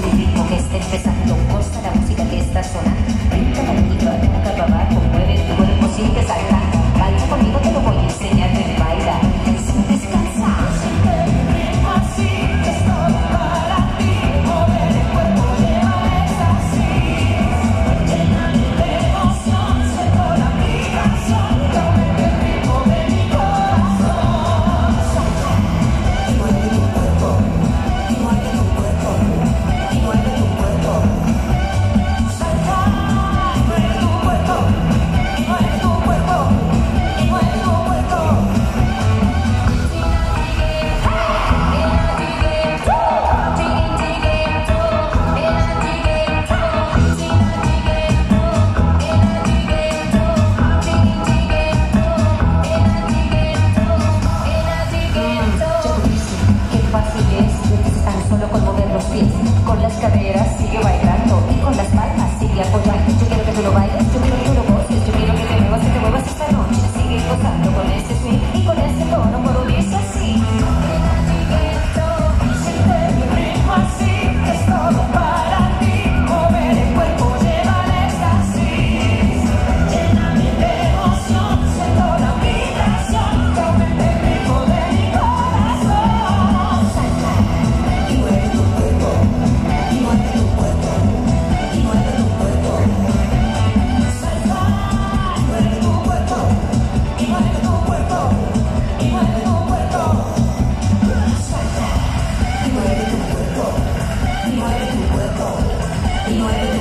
del ritmo que está empezando, cosa la música que está sonando. caderas, sigue bailando. nueve.